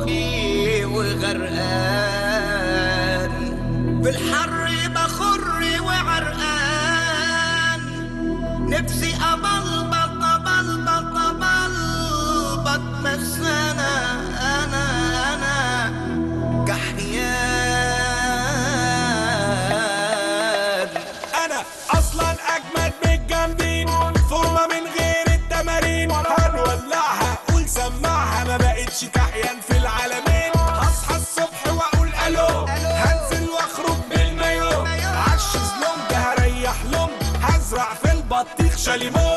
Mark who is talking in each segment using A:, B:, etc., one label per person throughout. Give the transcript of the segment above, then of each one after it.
A: مخي وغرقان.
B: шалимо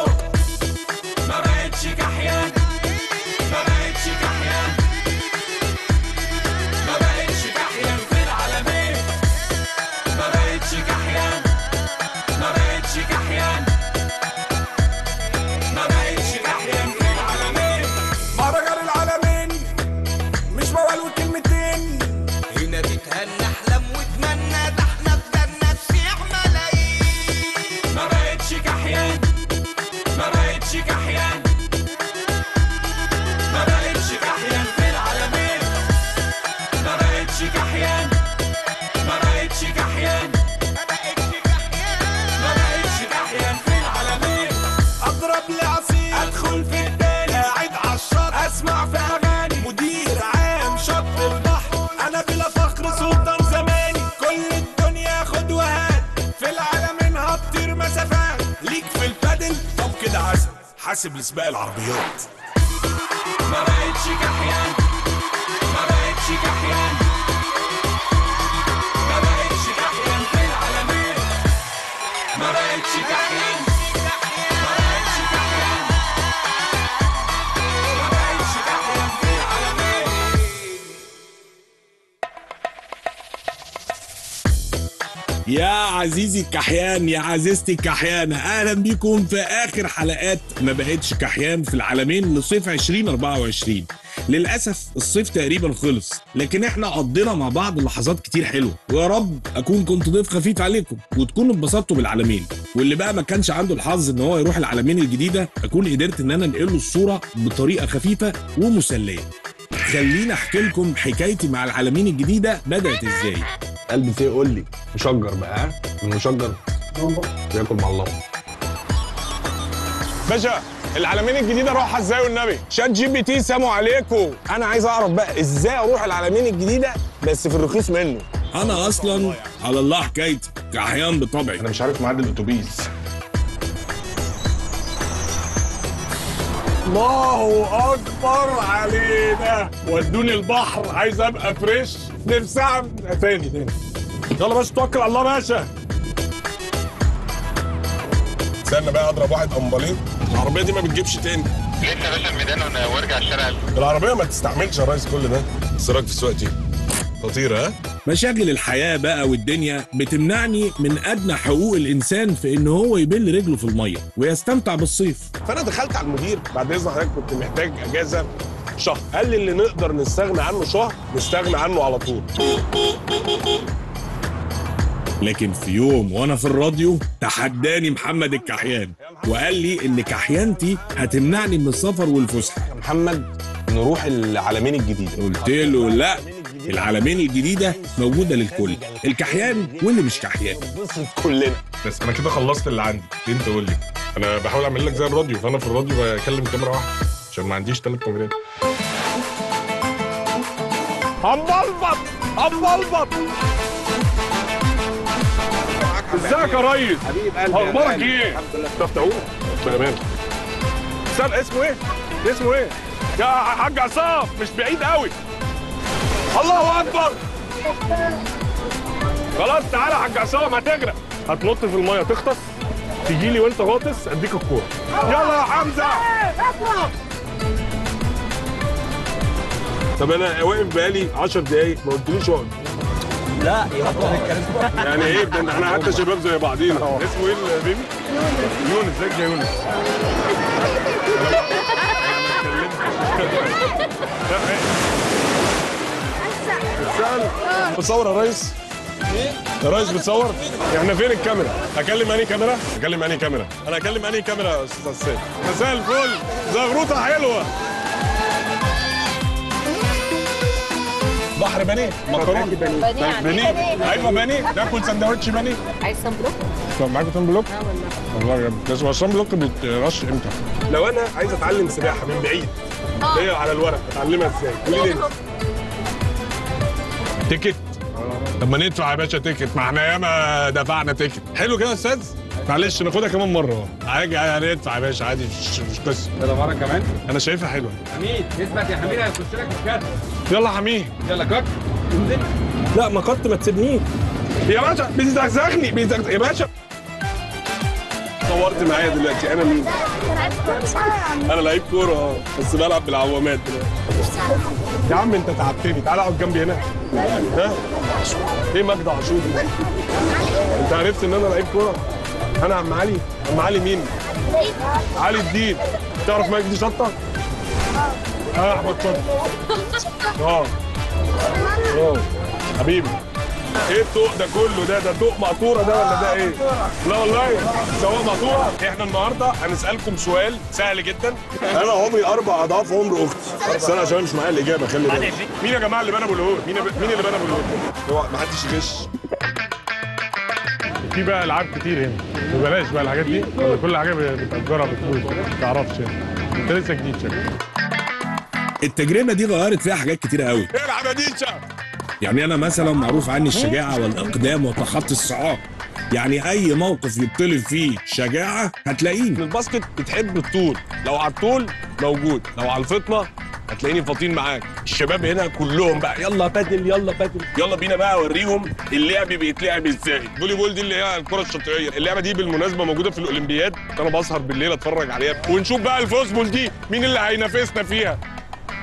B: يا عزيزي الكحيان يا عزيزتي الكحيانة أهلا بيكم في آخر حلقات ما بقتش كحيان في العالمين لصيف 2024 للأسف الصيف تقريبا خلص لكن إحنا قضينا مع بعض لحظات كتير حلوة. ويا رب أكون كنت ضيف خفيف عليكم وتكونوا اتبسطتوا بالعالمين. واللي بقى ما كانش عنده الحظ إن هو يروح العالمين الجديدة أكون قدرت إن أنا أنقله الصورة بطريقة خفيفة ومسلية. خليني احكي لكم حكايتي مع العالمين الجديدة بدأت إزاي.
C: قلبي فيه يقول لي مشجر بقى ها؟ المشجر. بياكل مع الله.
D: باشا العلمين الجديدة اروحها إزاي والنبي؟ ChatGPT سلام عليكم. أنا عايز أعرف بقى إزاي أروح العلمين الجديدة بس في الرخيص منه؟
B: أنا أصلا على الله حكايتي كحيان بطبعي.
D: أنا مش عارف ميعاد الأتوبيس. الله أكبر علينا. ودوني البحر. عايز أبقى fresh أعمل- تاني تاني. يلا باشا توكل على الله باشا. استنى بقى أضرب واحد امبالين العربية دي ما بتجيبش تاني.
E: لسه باشا الميدان وارجع الشارع.
D: العربية ما تستحملش يا ريس كل ده. السراج في السواقه خطيرة ها؟
B: مشاكل الحياة بقى والدنيا بتمنعني من أدنى حقوق الإنسان في إن هو يبل رجله في المية ويستمتع بالصيف.
D: فأنا دخلت على المدير بعد إذن حضرتك كنت محتاج إجازة شهر. قال لي اللي نقدر نستغنى عنه شهر نستغنى عنه على طول.
B: لكن في يوم وأنا في الراديو تحداني محمد الكحيان وقال لي إن كحيانتي هتمنعني من السفر والفسحة.
C: يا محمد نروح العالمين الجديده
B: قلت له لا. العالمين الجديدة موجودة للكل الكحيان واللي مش كحيان.
C: كلنا.
D: بس أنا كده خلصت اللي عندي. أنت قول لي؟ أنا بحاول أعمل لك زي الراديو فأنا في الراديو بكلم كاميرا واحدة عشان ما عنديش ثلاث كاميرات. هنبلبط هنبلبط. إزيك يا ريس؟
C: حبيب قلبي
D: أخبارك إيه؟ تفتحوه بأمان. اسمه إيه؟ اسمه إيه؟ يا حاج عصام مش بعيد قوي. الله أكبر. خلاص تعالى يا حاج عصام هتغرق هتنط في المية تغطس تيجي لي وأنت غاطس أديك الكورة. يلا يا حمزة. طب أنا واقف بقالي 10 دقايق ما قلتليش اقعد
C: لا
D: يعني إيه؟ ده إحنا حتى شباب زي بعضينا. اسمه إيه البيبي؟ يونس. إزيك يا يونس؟ بتسأل؟ بتصور يا ريس؟ يا ريس بتصور؟ إحنا فين الكاميرا؟ اكلم أنهي كاميرا؟ اكلم أنهي كاميرا؟ أنا اكلم أنهي كاميرا يا أستاذ حسين؟ مساء الفل زغروطه حلوة بحر بانيه مكرونة
F: بانيه عندي
D: بانيه أيوه بانيه ناكل سندوتش بانيه
F: عايز sun block؟
D: طب معاكم sun block؟
F: آه والله
D: والله بس هو ال sun block بيترش إمتى؟ لو أنا عايز أتعلم سباحة من بعيد هي على الورق أتعلمها إزاي؟ قولي لي انت. ticket؟ طب ما ندفع يا باشا ticket. ما إحنا ياما دفعنا ticket. حلو كده يا أستاذ؟ معلش ناخدها كمان مرة عادي عادي ندفع يا باشا عادي مش مش قصة.
G: يلا مرة كمان.
D: أنا شايفها حلوة.
G: حميد اثبت يا حميد هيخش لك الكادر
D: يلا حميد
G: يلا cut.
D: لا ما cut ما تسيبنيش. يا باشا بيزغزغني بيزغزغ يا باشا. صورت معايا دلوقتي. أنا مين؟ أنا لعيب كورة آه بس بلعب بالعوامات دلوقتي. يا عم أنت تعبتني. تعالى أقعد جنبي هنا. ها؟ إيه مجدي عاشور؟ أنت عرفت إن أنا لعيب كورة؟ أنا عم علي. عم علي مين؟ علي الدين. تعرف مجدي شطة؟ آه أحمد شطة. آه. آه. حبيبي. إيه الطوق ده كله؟ ده ده طوق مقطوره ده ولا ده إيه؟ لا والله سواء مقطوره إحنا النهارده هنسألكم سؤال سهل جدا. أنا عمري أربع اضعاف عمر أختي. بس أنا عشان مش معايا الاجابه خلي بالك. مين يا جماعة اللي بنى أبو الهول؟ مين مين اللي بنى أبو الهول؟ هو ما حدش يغش. في بقى ألعاب كتير هنا. وبلاش بقى الحاجات دي. ولا كل حاجة بتأجرها بفلوس ما تعرفش يعني. أنت لسه جديد شكلك.
C: التجربة دي غيرت فيها حاجات كتيرة قوي.
D: العب يا ديشا
C: يعني أنا مثلا معروف عني الشجاعة والإقدام وتخطي الصعاب. يعني أي موقف يطلب فيه شجاعة هتلاقيني.
D: في ال basket بتحب الطول. لو على الطول موجود. لو على الفطنة هتلاقيني فطين معاك. الشباب هنا كلهم بقى يلا بادل يلا بادل. يلا بينا بقى أوريهم اللعب بيتلعب إزاي. volleyball دي اللي هي الكرة الشاطئية. اللعبة دي بالمناسبة موجودة في الأولمبياد. أنا بسهر بالليل أتفرج عليها. ونشوف بقى ال volleyball دي مين اللي هينافسنا فيها.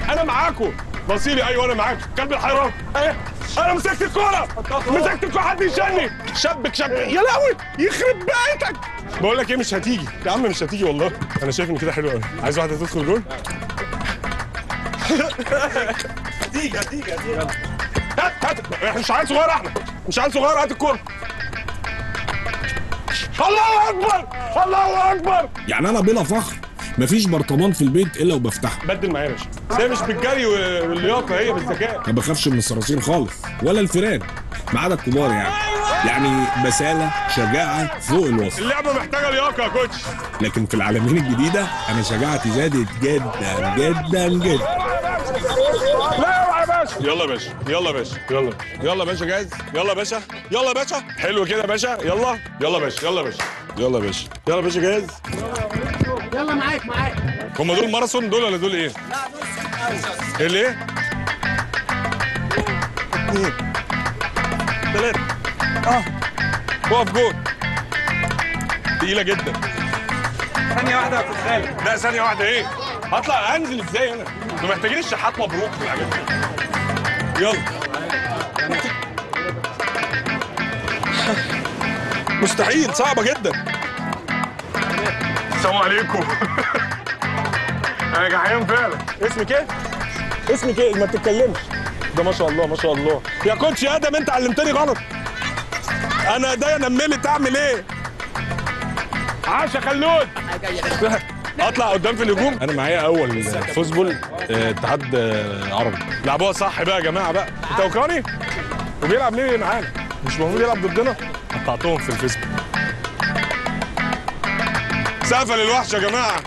D: أنا معاكم. بصيلي أيوه أنا معاك. كلب الحيران. إيه؟ أنا مسكت الكورة. مسكت الكورة. حد يشني. شبك شبك. يا لهوي يخرب بيتك. بقول لك إيه مش هتيجي. يا عم مش هتيجي والله. أنا شايف إن كده حلو قوي عايز واحدة تدخل جول؟ هتيجي هتيجي هتيجي. هات هات. إحنا مش عيال صغير إحنا. مش عيال صغير هات الكورة. الله أكبر. الله أكبر.
C: يعني أنا بلا فخر. مفيش برطمان في البيت إلا وبفتحه.
D: بدل معايا يا باشا. بس هي مش بالجري واللياقة هي بالذكاء.
C: ما بخافش من الصراصير خالص ولا الفيران ما عدا الكبار يعني. يعني بسالة شجاعة فوق الوصف.
D: اللعبة محتاجة لياقة يا كوتش.
C: لكن في العالمين الجديدة أنا شجاعتي زادت جدا جدا جدا.
D: يلا باشا يلا باشا يلا. يلا باشا جاهز؟ يلا باشا يلا باشا. حلو كده باشا يلا. يلا باشا يلا باشا. يلا باشا يلا باشا جاهز؟
G: يلا معاك معاك.
D: هم دول ماراثون دول ولا دول إيه؟ لا دول إيه؟ اثنين ثلاثة آه. واقف جول. تقيلة جدا.
G: ثانية واحدة يا خالد.
D: لا ثانية واحدة. إيه؟ هطلع أنزل إزاي هنا؟ أنتوا محتاجين الشحات مبروك في الحاجات دي. يلا. مستحيل. صعبة جدا. السلام عليكم. أنا جعان فعلا. اسمك إيه؟ اسمك إيه؟ ما بتتكلمش. ده ما شاء الله ما شاء الله. يا كوتش يا آدم أنت علمتني غلط. أنا ايديا نملت أعمل إيه؟ عاش يا خلود. أطلع قدام في الهجوم. أنا معايا أول فوزبول آه، اتحاد آه، عربي. لعبوها صح بقى يا جماعة بقى. أنت أوكراني؟ وبيلعب ليه معانا؟ مش المفروض يلعب ضدنا؟ قطعتهم في الفيسبوك. سقفة للوحش يا جماعة.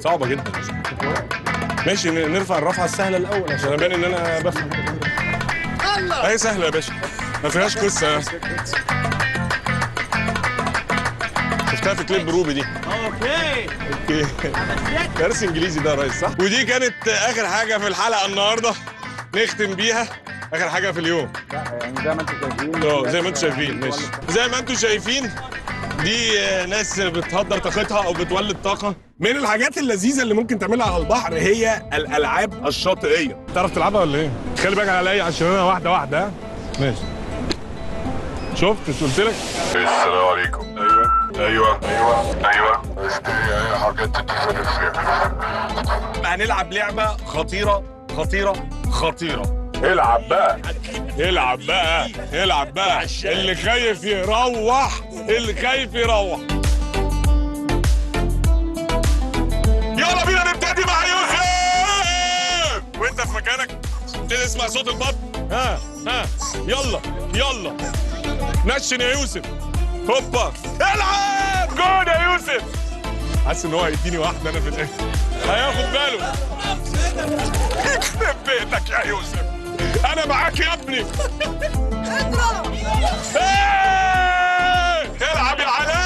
D: صعبة جدا. ماشي نرفع الرفعة السهلة الأول عشان أبان إن أنا بفهم. أهي سهلة يا باشا. ما فيهاش قصة. شفتها في كليب روبي دي.
G: أوكي.
D: Okay. درس إنجليزي ده يا ريس صح؟ ودي كانت آخر حاجة في الحلقة النهارده نختم بيها. آخر حاجة في اليوم.
G: يعني زي ما أنتم شايفين.
D: آه زي ما أنتم شايفين. ماشي. زي ما أنتم شايفين. دي ناس بتهدر طاقتها أو بتولد طاقة. من الحاجات اللذيذة اللي ممكن تعملها على البحر هي الألعاب الشاطئية. تعرف تلعبها ولا إيه؟ خلي بالك عليا عشان أنا واحدة واحدة. ها ماشي. شفت؟ مش قلت لك.
E: السلام عليكم. أيوه. أيوه. أيوه. أيوه. اشتري اي حاجات
D: هنلعب لعبة خطيرة خطيرة خطيرة. العب بقى. العب بقى. العب بقى. اللي خايف يروح. اللي خايف يروح. يلا بينا نبتدي مع يوسف! وانت في مكانك. ابتدي اسمع صوت البط. ها ها. يلا يلا. نشن يا يوسف. هوبا. العب! جول يا يوسف. حاسس إن هو هيديني واحدة أنا في الآخر. هياخد باله. يخرب بيتك يا يوسف. أنا معاك يا ابني. إيه! العب يا علاء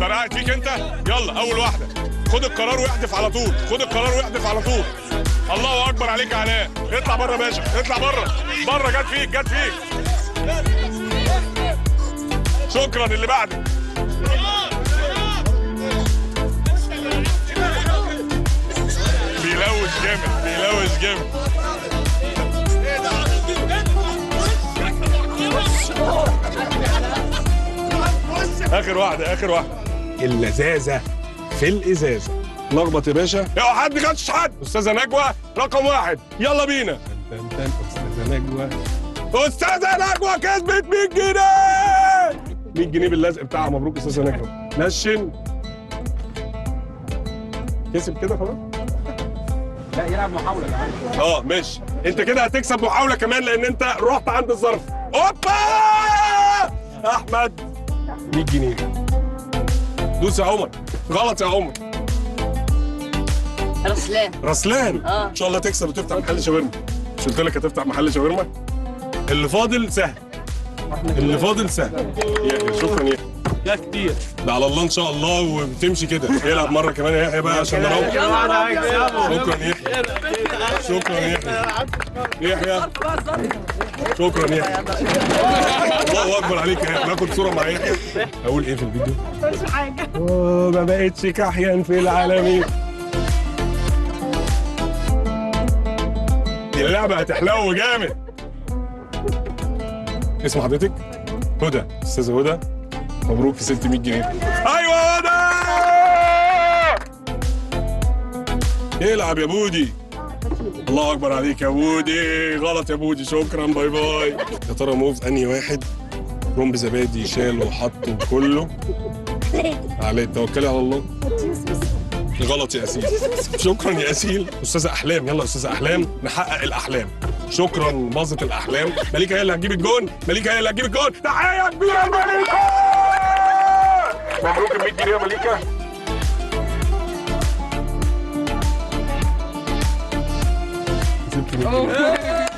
D: فرقت فيك أنت؟ يلا أول واحدة. خد القرار واحدف على طول. خد القرار واحدف على طول. الله أكبر عليك يا علاء. اطلع بره يا باشا. اطلع بره. بره جت فيك جت فيك. شكرا اللي بعدك. آخر واحدة آخر واحدة. اللذاذة في الإزازة. لخبط يا باشا. يا حد غش حد. أستاذة نجوى رقم واحد. يلا بينا. أستاذة نجوى. أستاذة نجوى كسبت 100 جنيه. 100 جنيه باللزق بتاعها. مبروك أستاذة نجوى. نشن. كسب كده خلاص؟
G: لا يلعب محاولة
D: آه ماشي. انت كده هتكسب محاولة كمان لأن انت رحت عند الظرف. أوبا! أحمد! 100 جنيه. دوس يا عمر. غلط يا عمر.
F: رسلان
D: رسلان
F: آه.
D: إن شاء الله تكسب وتفتح محل شاورما. مش قلت لك هتفتح محل شاورما؟ اللي فاضل سهل. اللي فاضل سهل. يحيى شكرا يا
G: ده كتير.
D: ده على الله إن شاء الله وبتمشي كده. يلعب مرة كمان يا يحيى بقى عشان نروح. شكرا يحيى. شكرا يحيى. يحيى. شكرا يحيى. الله أكبر عليك يا يحيى. ناخد صورة مع يحيى. أقول إيه في الفيديو؟ مش حاجة ما بقتش كحيان في العلمين دي اللعبة هتحلو جامد. اسم حضرتك؟ هدى استاذه هدى. مبروك في 600 جنيه. أيوه هدى العب يا بودي. الله أكبر عليك يا بودي. غلط يا بودي. شكرا. bye bye. يا ترى موف أنهي واحد؟ رمب زبادي شال وحط وكله. عليه توكلي على الله. غلط يا أسيل. شكرا يا أسيل. أستاذة أحلام. يلا أستاذة أحلام. نحقق الأحلام. شكرا. باظت الأحلام. مليكة هي اللي هتجيب الجون. مليكة هي اللي هتجيب الجون. تحيه كبيرة لمليكه مبروك ال 100 جنيه يا مليكة.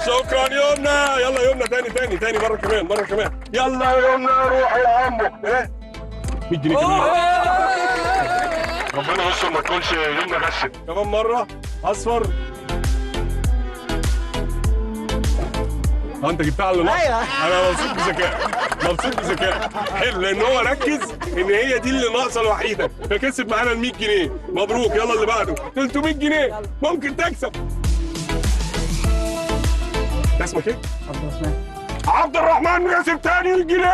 D: شكرا يمنى يلا يمنى تاني تاني تاني مرة كمان مرة كمان. يلا يا يمنى روح يا عمو. إيه 100 جنيه كمان. ربنا يستر ما تكونش يمنى غشت. كمان مرة. أصفر. أه أنت جبتها على النص أنا مبسوط بذكاء. مبسوط بذكاء. حلو لأن هو ركز. إن هي دي اللي ناقصة الوحيدة. فكسب معانا ال 100 جنيه. مبروك. يلا اللي بعده. 300 جنيه. ممكن تكسب. ده اسمك إيه؟ عبد الرحمن. عبد الرحمن كسب تاني جنيه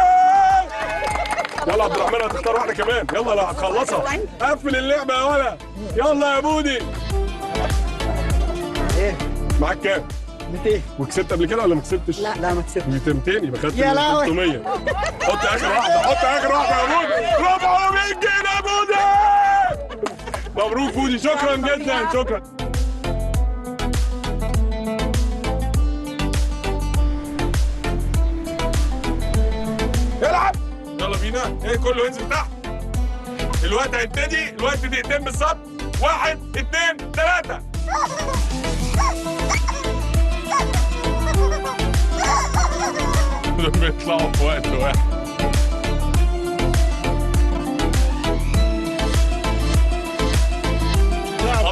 D: يلا عبد الرحمن هتختار واحدة كمان. يلا لا هتخلصها. قفل اللعبة يا ولا يلا يا بودي.
G: إيه
D: معاك كام؟
G: 200
D: وكسبت قبل كده ولا ما كسبتش؟
G: لا لا ما كسبتش.
D: 200 يبقى خدت
G: يا
D: ال
G: لهوي.
D: 300 حط آخر واحدة حط آخر واحدة يا بودي. 400 جنيه يا بودي. مبروك بودي. شكرا جدا شكرا. العب. يلا بينا. إيه كله ينزل تحت. الوقت هيبتدي الوقت دقيقتين بالظبط. واحد اثنين ثلاثة دول بيطلعوا في وقت واحد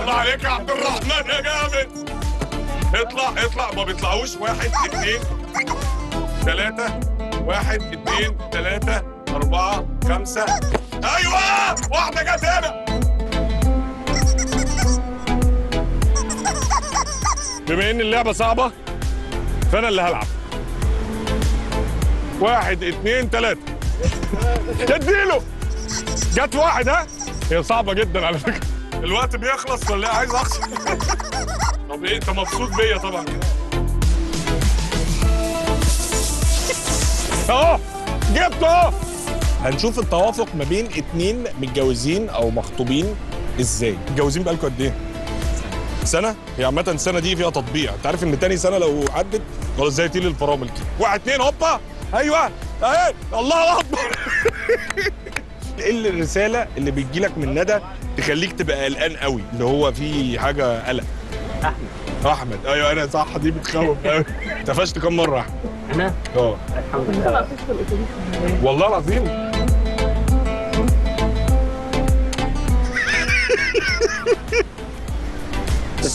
D: الله عليك يا عبد الرحمن يا جامد اطلع اطلع ما بيطلعوش واحد اثنين ثلاثة واحد اثنين ثلاثة أربعة خمسة أيوة واحدة جت هنا بما إن اللعبة صعبة فأنا اللي هلعب واحد اثنين ثلاثة. اديله. جت واحد ها؟ هي صعبة جدا على فكرة. الوقت بيخلص ولا؟ عايز اخسر طب إيه أنت مبسوط بيا طبعا. كده أهو جبته أهو.
C: هنشوف التوافق ما بين اتنين متجوزين أو مخطوبين إزاي.
D: متجوزين بقالكم قد إيه؟ سنة؟ هي عامة السنة دي فيها تطبيع. أنت عارف إن تاني سنة لو عدت خلاص زي تيل الفرامل كده. واحد اتنين هوبا! أيوه. أهي. الله أكبر. إيه الرسالة اللي بتجي لك من ندى تخليك تبقى قلقان قوي؟ اللي هو في حاجة قلق.
G: أحمد.
D: أحمد. أيوه أنا صح. دي بتخوف قوي. اتفشت كام مرة؟ احمد
G: أنا؟
D: أه.
G: الحمد لله.
D: والله العظيم.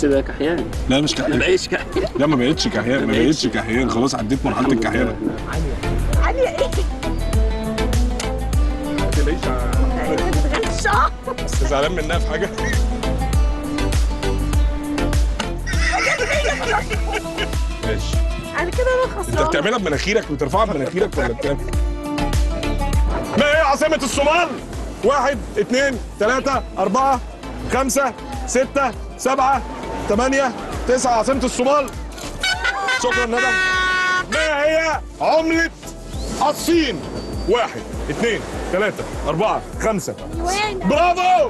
G: بس ده كحيان.
C: لا مش
G: ما
C: كحيان
G: بقيش كحيان.
C: لا ما بقتش كحيان ما بقتش كحيان. خلاص عديت مرحلة الكحيانه
F: علي إيه بتغش آه
D: بس زعلان منها في حاجة؟ ماشي.
F: أنا كده أنا
D: أنت
F: خسرانة.
D: بتعملها بمناخيرك بترفعها بمناخيرك ولا بتعمل؟ ما هي عاصمة الصومال؟ واحد اثنين ثلاثة أربعة خمسة ستة سبعة ثمانية تسعة عاصمة الصومال. شكرا ندى ما هي عملة الصين؟ واحد اثنين ثلاثة أربعة خمسة. برافو!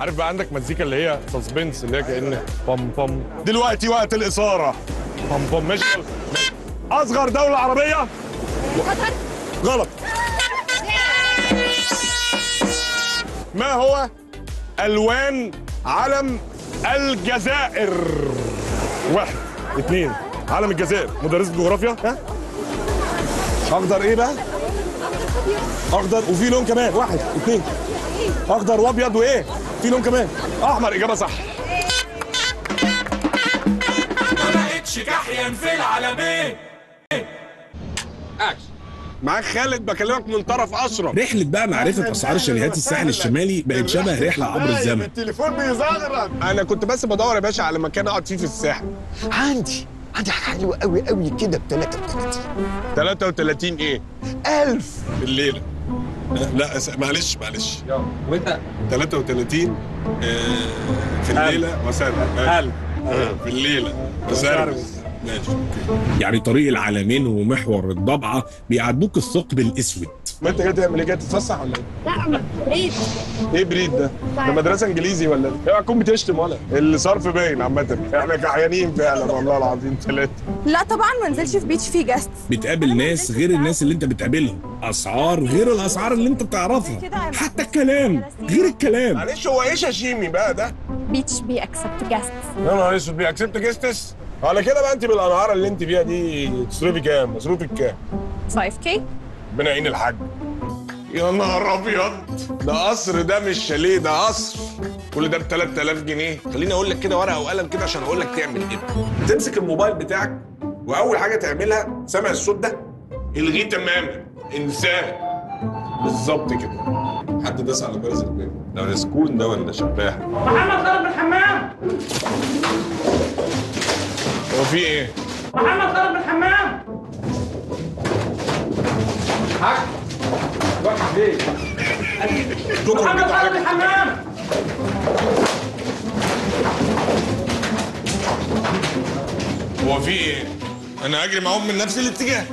D: عارف بقى عندك مزيكا اللي هي سسبنس اللي هي كأن بام بام دلوقتي وقت الإثارة. بام بام ماشي. ماشي. أصغر دولة عربية؟ غلط. ما هو ألوان علم الجزائر؟ واحد اثنين علم الجزائر. مدرسة جغرافيا؟ ها؟ أخضر إيه بقى؟ أخضر وفي لون كمان. واحد اثنين أخضر وأبيض وإيه؟ في لون كمان. أحمر إجابة صح.
B: ما بقتش كحيان في العالمين.
D: معاك خالد بكلمك من طرف أشرف.
C: رحلة بقى معرفة أسعار شاليهات الساحل الشمالي بقت شبه رحلة عبر الزمن.
D: التليفون بيزغرط أنا كنت بس بدور يا باشا على مكان أقعد فيه في الساحل.
H: عندي عندي حاجة حلوة قوي قوي كده ب 33
D: 33 إيه؟
H: 1000
D: الليلة لا معلش معلش.
G: وانت؟
D: 33 آه، في الليلة. وسرب
G: هل
D: في الليلة. وسرب ماشي. أوكي
C: يعني طريق العالمين ومحور الضبعه بيعدوك الثقب الأسود.
D: ما أنت جاي تعمل إيه جاي تتفسح ولا إيه؟
F: لا بريد.
D: إيه بريد ده؟ ده مدرسة إنجليزي ولا إيه؟ اوعى تكون بتشتم ولا الصرف باين عامة. إحنا كحيانين فعلا والله العظيم ثلاثة
F: لا طبعا ما نزلش في beach فيه guest
C: بتقابل ناس غير الناس اللي أنت بتقابلهم. أسعار غير الأسعار اللي أنت بتعرفها. حتى الكلام غير الكلام.
D: معلش هو إيه شاشيمي بقى ده؟
F: beach بي accept guest
D: يا نهار أسود بي accept guests على كده بقى انت بالانهار اللي انت فيها دي تصرفي كام؟ مصروفك كام؟
F: 5K
D: ربنا يعين الحاج. يا نهار أبيض. ده قصر ده مش شاليه ده قصر. كل ده ب 3000 جنيه. خليني أقول لك كده ورقة وقلم كده عشان أقول لك تعمل إيه. تمسك الموبايل بتاعك وأول حاجة تعملها سامع الصوت ده؟ الغيه تماما. انساه بالظبط كده. حد داس على جرس الباب. ده مسكون ده ولا شباح؟
I: محمد من الحمام
D: هو في إيه؟
I: محمد خرج من الحمام.
D: شكرا.
I: محمد
D: كده
I: خرج من
D: عليك.
I: الحمام.
D: هو في إيه؟ أنا أجري معاهم من نفس الاتجاه.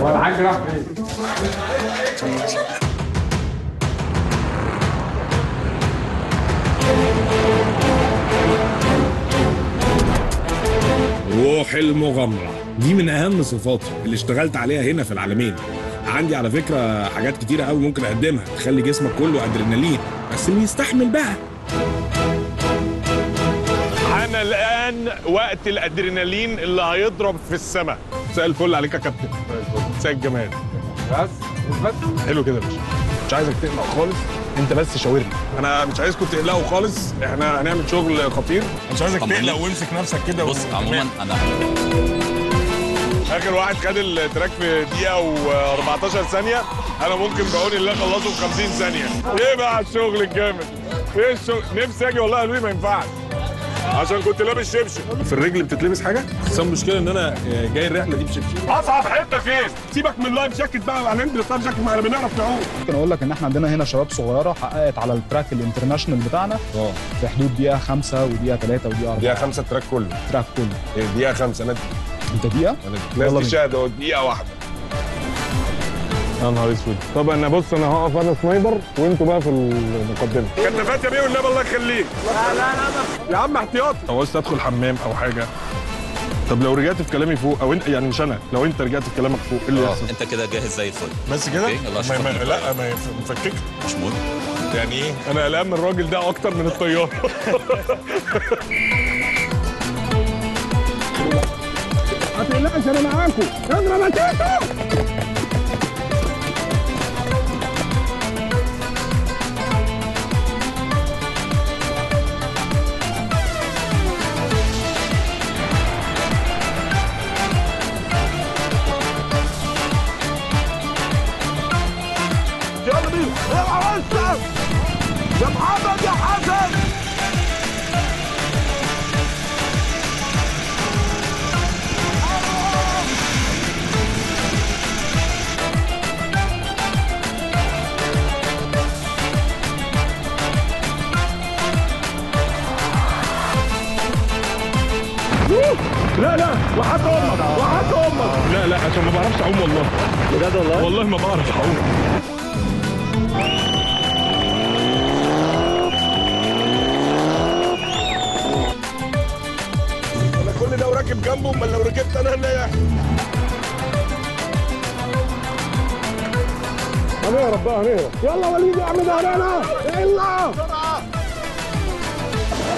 G: ولا حاجة راح فين؟
C: روح المغامرة. دي من أهم صفاتي اللي اشتغلت عليها هنا في العالمين. عندي على فكرة حاجات كتيرة قوي ممكن أقدمها تخلي جسمك كله أدرينالين بس اللي يستحمل بقى؟
D: حان الآن وقت الأدرينالين اللي هيضرب في السماء مساء الفل عليك يا كابتن. مساء الجمال.
G: بس بس.
D: حلو كده يا باشا. مش عايزك تقلق خالص. انت بس شاورني. أنا مش عايزكم تقلقوا خالص. إحنا هنعمل شغل خطير. مش عايزك. تقلق وامسك نفسك كده
J: بص عموما أنا
D: آخر واحد خد ال track في دقيقة و14 ثانية. أنا ممكن بعون الله أخلصه في 50 ثانية. إيه بقى الشغل الجامد؟ إيه الشغل؟ نفسي أجي والله قالوا لي ما ينفعش. عشان كنت لابس شبشب. في الرجل بتتلبس حاجة؟ بس المشكلة إن أنا جاي الرحلة دي بشبشب أصعب حتة فين؟ سيبك من ال life jacket بقى هننزل ال life jacket ما إحنا بنعرف نعوم.
K: ممكن أقول لك إن إحنا عندنا هنا شباب صغيرة حققت على ال track ال international بتاعنا.
D: آه.
K: في حدود دقيقة خمسة ودقيقة ثلاثة ودقيقة
D: دقيقة
K: أربعة
D: خمسة ال track كله.
K: ال track كله.
D: إيه، دقيقة خمسة أنا
K: أنت دقيقة؟
D: الناس
K: يلا
D: دي
K: بينا.
D: شاهده دقيقة واحدة.
L: يا نهار اسود. طب أنا بص أنا هقف أنا sniper وانتوا بقى في المقدمة.
D: كتفات يا بيه والنبي الله يخليك. لا لا لا يا عم احتياطي.
L: لو عاوز ادخل حمام أو حاجة؟ طب لو رجعت في كلامي فوق أو انت يعني مش أنا لو أنت رجعت في كلامك فوق إيه اللي يحصل؟
J: أنت كده جاهز زي الفل.
D: بس كده؟ ما- ما- لا ما مفكك.
J: مش مهم
D: يعني إيه؟ أنا قلقان من الراجل ده أكتر من الطيارة. ما تقلقش أنا معاكم. اضرب يا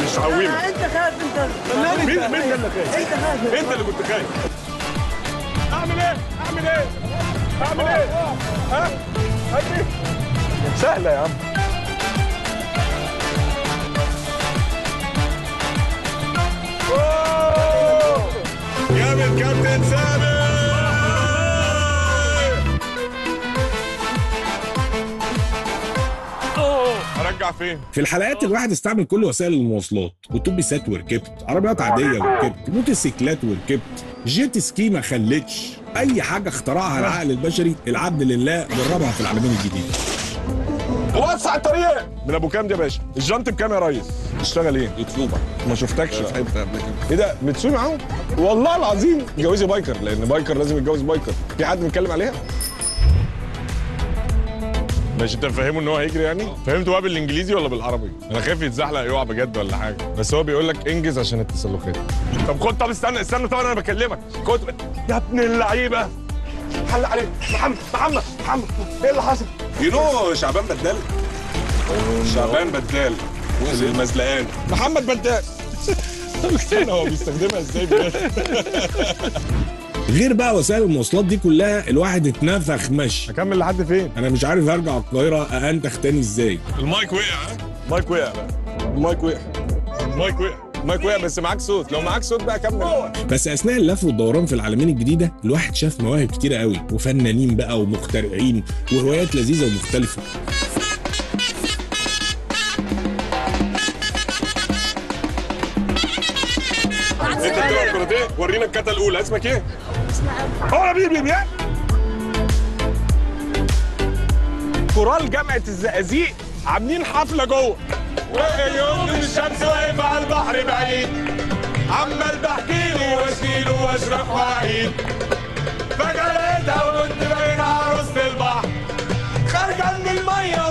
D: مش هعومك
I: انت خايف انت
D: مين مين اللي خايف؟
I: انت خايف
D: انت اللي كنت خايف اعمل إيه؟ اعمل إيه؟ اعمل إيه؟ ها؟ اجري سهلة يا عم! جامد كابتن سامي ارجع فين؟
C: في الحلقات الواحد استعمل كل وسائل المواصلات اتوبيسات وركبت عربيات عادية وركبت موتوسيكلات وركبت jet ski ما خلتش. أي حاجة اخترعها العقل البشري العبد لله جربها في العلمين الجديده
D: وسع الطريق! من أبو كام دي يا باشا. الجنط بكام يا ريس؟ تشتغل إيه؟
J: YouTuber.
D: ما شفتكش. في حتة قبل كده. إيه ده؟ متسوي معاهم؟ والله العظيم! جوزي biker لأن biker لازم يتجوز biker. في حد بيتكلم عليها؟ ماشي انت فاهمه إن هو هيجري يعني؟ فهمته بقى بالإنجليزي ولا بالعربي؟ أنا خايف يتزحلق يقع بجد ولا حاجة. بس هو بيقول لك إنجز عشان التسلخات طب خد طب استنى استنى طبعا أنا بكلمك. خد يا ابن اللعيبة. حل عليك. محمد محمد محمد. إيه اللي حصل؟ you know شعبان بدال؟ شعبان بدال. المزلقان. محمد بدال. طب استنى هو بيستخدمها إزاي بجد؟
C: غير بقى وسائل المواصلات دي كلها الواحد اتنفخ مشي
D: اكمل لحد فين؟
C: أنا مش عارف ارجع القاهرة أنتخ تاني إزاي.
D: المايك وقع ها؟ المايك وقع بقى. المايك وقع. المايك وقع. المايك وقع بس معاك صوت. لو معاك صوت بقى كمل.
C: بس أثناء اللف والدوران في العلمين الجديدة الواحد شاف مواهب كتيرة قوي وفنانين بقى ومخترعين وهوايات لذيذة ومختلفة.
D: انت بتلعب كاراتيه ورينا الكاتا الأولى. اسمك إيه؟ هو يا بيبي بيبي كورال جامعة الزقازيق عاملين حفلة جوه. ويوم من الشمس واقف على البحر بعيد. عمال بحكي له واشكي له واشرح واعيد فجأة لقيتها وكنت باين عروسة البحر. خارجة من المية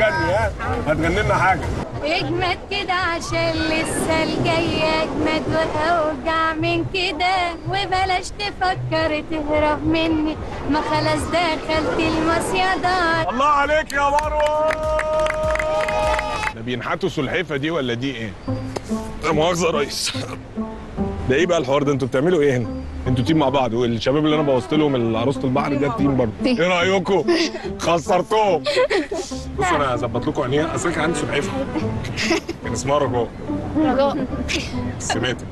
D: بتغني ها؟ هتغني لنا حاجة.
M: اجمد كده عشان لسه الجاي اجمد وأوجع من كده وبلاش تفكر تهرب مني. ما خلاص دخلت المصيدة.
D: الله عليك يا مروة. ده بينحتوا سلحفة دي ولا دي إيه؟ لا مؤاخذة يا ريس. ده إيه بقى الحوار ده؟ أنتوا بتعملوا إيه هنا؟ أنتوا team مع بعض والشباب اللي أنا بوظت لهم عروسه البحر ده team برضه. إيه رأيكم؟ خسرتهم. بصوا أنا هظبط لكم عينيها. أصل كان عندي سلحفه كان اسمها رجاء.
M: رجاء.
D: بس ماتت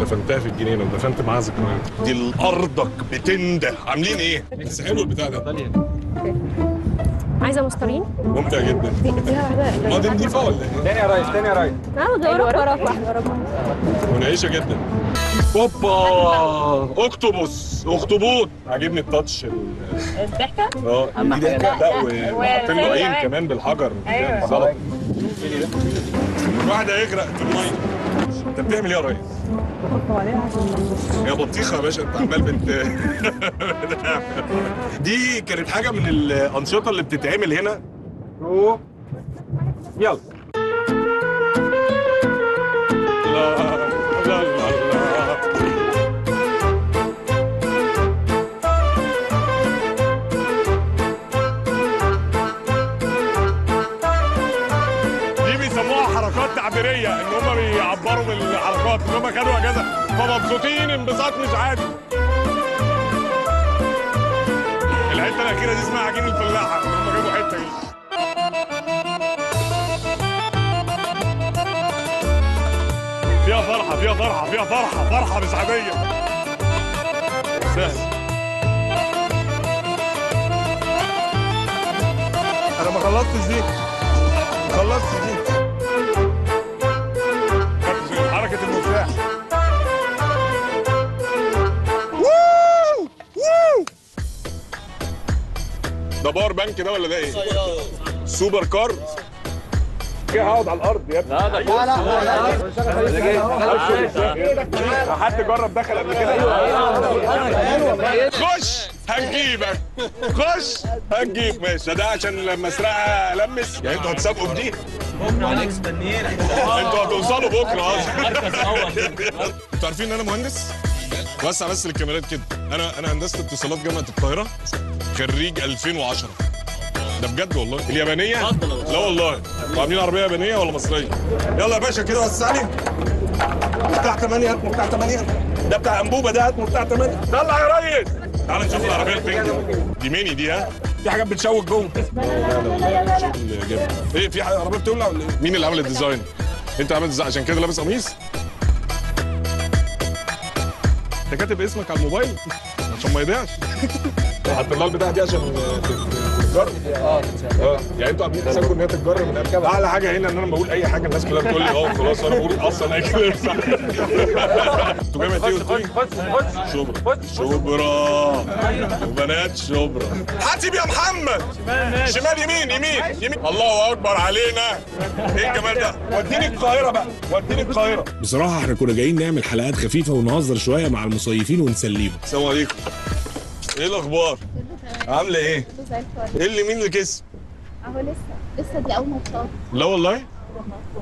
D: دفنتها في الجنينة ودفنت معاها ذكريات دي الأرضك بتنده. عاملين إيه؟ بس حلو البتاع ده.
F: عايزة مسطرين
D: ممتع جدا.
F: اديها واحدة
D: ما دي نضيفه ولا إيه؟
L: تاني يا ريس تاني يا ريس.
F: آه وراك وراك واحدة وراك
D: منعشه جدا. اوبا اكتوبوس اخطبوط عاجبني التاتش ال-
F: الضحكة؟
D: آه. دي ضحكه لا وحاطين له عين كمان بالحجر.
F: أيوة.
D: ظبط واحد هيغرق في الميه انت بتعمل إيه يا ريس؟ يا بطيخة يا باشا انت عمال بت دي كانت حاجة من الأنشطة اللي بتتعمل هنا.
L: يلا.
D: لا لا لا لا. خدوا أجازة. فمبسوطين انبساط مش عادي. الحتة الأخيرة دي اسمها عجين الفلاحة. هم جابوا حتة دي فيها فرحة فيها فرحة فيها فرحة فرحة مش عادية. سهل أنا ما خلصتش دي. ما خلصتش دي. ده power bank ده ولا ده إيه؟ super car كده هقعد على الأرض يا ابني
L: لا ده لا لا
D: حد جرب دخل قبل كده خش هنجيبك خش هنجيب ماشي ده عشان لما اسرقها لمس يعني أنتوا هتسابقوا بدي أنتوا هتوصلوا بكره أصلا أنتوا عارفين ان أنا مهندس وسع بس الكاميرات كده. أنا أنا هندسة اتصالات جامعة القاهرة خريج 2010 ده بجد والله. اليابانية؟ لا والله. وعاملين عربية يابانية ولا مصرية؟ يلا يا باشا كده وسع لي بتاع 8 هات بتاع 8 ده بتاع أنبوبة ده هات بتاع 8 طلع يا ريس. تعال نشوف العربية ال pink دي. ميني دي ها؟ في حاجات بتشوك جوه. شغل جامد. إيه في عربية بتولع ولا إيه مين اللي عمل ال design؟ أنت عملت عشان كده لابس قميص؟ انت كاتب اسمك على الموبايل عشان ما يضيعش حط لها البتاعه دي عشان تتجرب آه يعني أنتوا عاملين حسابكم إن هي تتجرب من قبل أعلى حاجة هنا إن أنا بقول أي حاجة الناس كلها بتقول لي أه خلاص أنا بقول أصلا أي كلام صح. أنتوا جامعه إيه قلت لي؟ شبرا. شبرا. وبنات شبرا. حاسب يا محمد. شمال يمين يمين يمين. الله أكبر علينا. إيه الجمال ده؟ وديني القاهرة بقى. وديني القاهرة.
C: بصراحة إحنا كنا جايين نعمل حلقات خفيفة ونهزر شوية مع المصيفين ونسليهم.
D: السلام عليكم. إيه الاخبار؟
F: عاملة إيه؟
D: إيه اللي مين اللي كسب؟
F: اهو لسه لسه دي اول ماتشات.
D: لا والله؟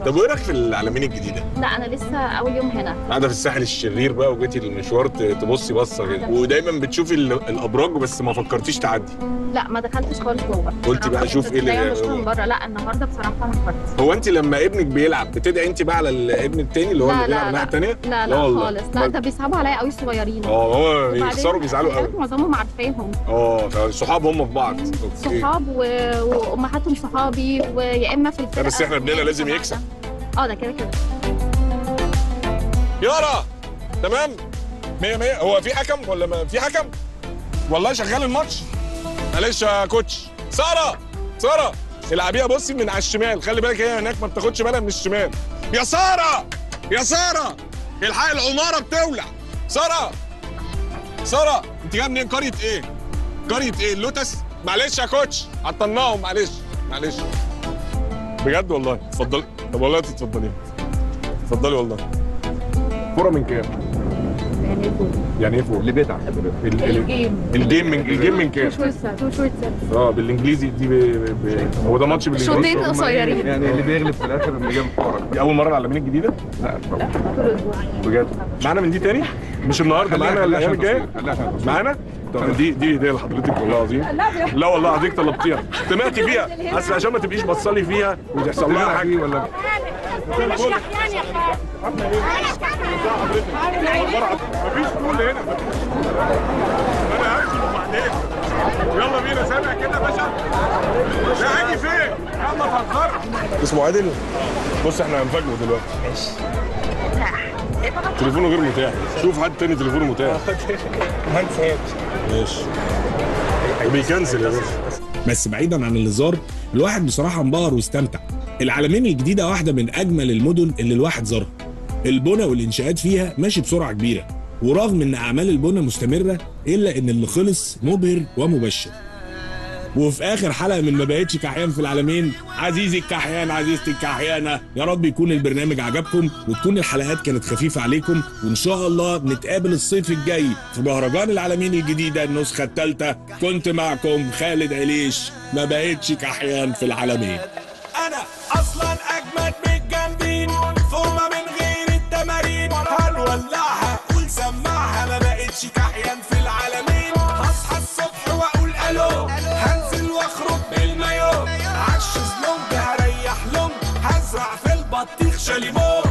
D: طب وإيه رأيك في العلمين الجديدة؟
F: لا أنا لسه أول يوم هنا.
D: قاعدة في الساحل الشرير بقى وجيتي المشوار تبصي بصة كده. ودايما بتشوفي ال- الأبراج بس ما فكرتيش تعدي.
F: لا ما دخلتش خالص جوه.
D: قلتي بقى شوف إيه اللي-
F: من بره. لا النهارده بصراحة ما فكرتش.
D: هو انت لما ابنك بيلعب بتدعي انت بقى على الابن التاني اللي هو اللي بيلعب الناحية
F: لا
D: التانيه
F: لا لا. خالص. لا ده بيصعبوا عليا قوي الصغيرين
D: آه هو بيخسروا بيزعلوا قوي.
F: معظمهم عارفاهم.
D: آه صحاب هم في بعض.
F: صحاب. وأمهاتهم صحابي ويا إما في الفرقه
D: بس إحنا ابننا لازم يكسب.
F: آه ده كده كده.
D: يارا تمام؟ 100 100 هو في حكم ولا ما في حكم؟ والله شغال الماتش. معلش يا coach. سارة سارة العبيها بصي من على الشمال. خلي بالك هي هناك ما بتاخدش بالها من الشمال. يا سارة يا سارة الحق العمارة بتولع. سارة سارة انت جاية منين؟ قرية إيه؟ قرية إيه؟ اللوتس؟ معلش يا coach. عطلناهم معلش معلش. بجد والله. اتفضلي. طب والله تتفضلي. اتفضلي والله. كرة من كام؟ يعني إيه فوق؟ اللي بيتعب.
F: ال
D: game. ال gaming ال gaming كام؟
F: two two short
D: آه بالإنجليزي دي ب... ب... هو ده ماتش بالإنجليزي؟
F: شوطين قصيرين.
L: يعني اللي بيغلب في الآخر اللي جاب الكوره
D: دي أول مرة العلمين الجديدة؟ لا بجد. معانا من دي تاني؟ مش النهارده معانا الأيام الجاية؟ معانا؟ دي دي هديه لحضرتك والله العظيم لا والله حضرتك طلبتيها سمعتي فيها اصل عشان ما تبقيش بصلي فيها وتحصل لها حاجة ولا مفيش فول هنا أنا همشي وبعدين يلا بينا سامع كده يا باشا لا هاجي فين؟ يلا تهزرش اسمه عادل بص إحنا هنفاجئه دلوقتي ماشي
L: تليفونه غير متاح. شوف حد تاني تليفونه متاح.
D: ما انساش
L: ماشي وبيكنسل يا باشا.
C: بس بعيدا عن الهزار الواحد بصراحة انبهر واستمتع. العالمين الجديدة واحدة من أجمل المدن اللي الواحد زارها. البنى والإنشاءات فيها ماشي بسرعة كبيرة. ورغم إن أعمال البنى مستمرة إلا إن اللي خلص مبهر ومبشر. وفي آخر حلقة من ما بقتش كحيان في العالمين عزيزي الكحيان عزيزتي الكحيانة يا رب يكون البرنامج عجبكم وتكون الحلقات كانت خفيفة عليكم وإن شاء الله نتقابل الصيف الجاي في مهرجان العالمين الجديده النسخة الثالثة. كنت معكم خالد عليش ما بقتش كحيان في العالمين.
B: چه